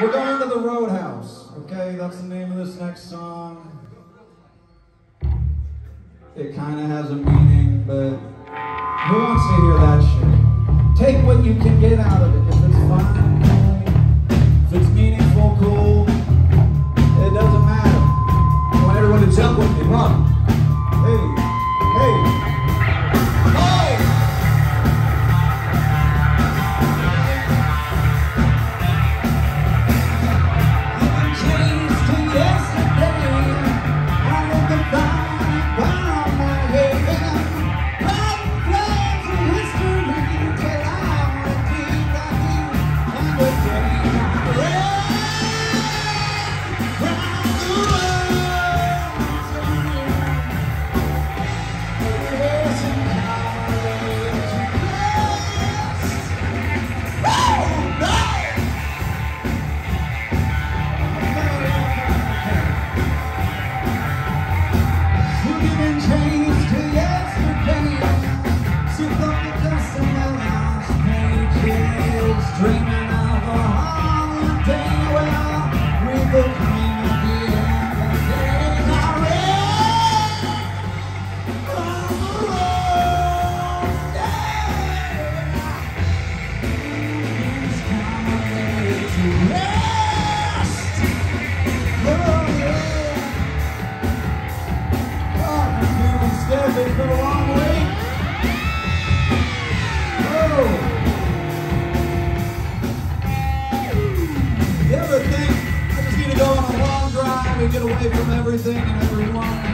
We're going to the Roadhouse, okay? That's the name of this next song. It kind of has a meaning, but who wants to hear that shit? Take what you can get out of it. Dreaming from everything and everyone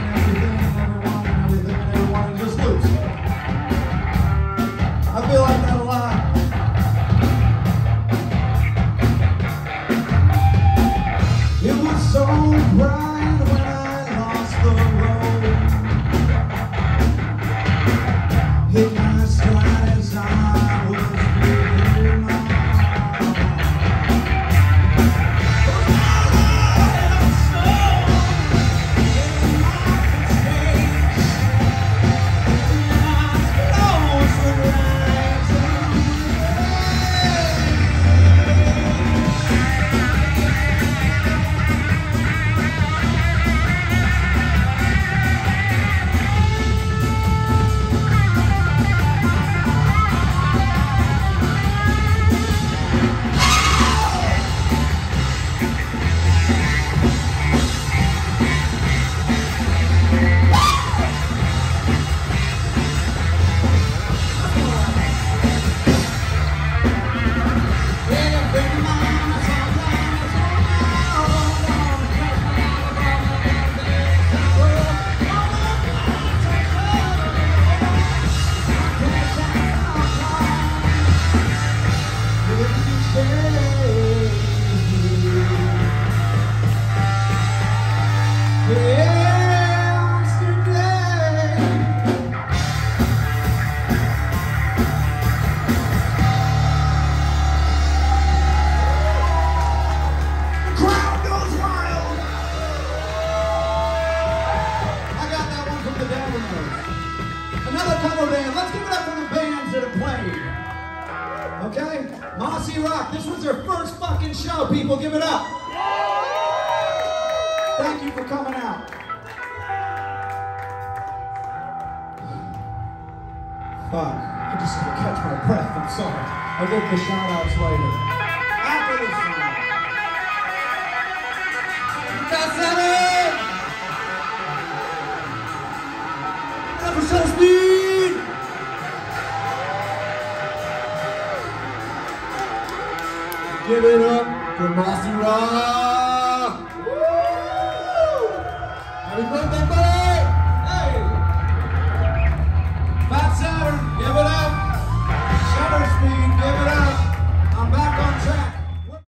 Mossy Rock. This was their first fucking show. People, give it up. Thank you for coming out. Fuck. I just had to catch my breath. I'm sorry. I'll get the shout outs later. After this! Give it up for! Woo! Happy birthday, buddy!